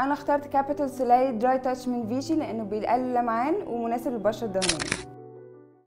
أنا اخترت Capital Soleil Dry Touch من فيشي لأنه بيقلل اللمعان ومناسب للبشره الدهنيه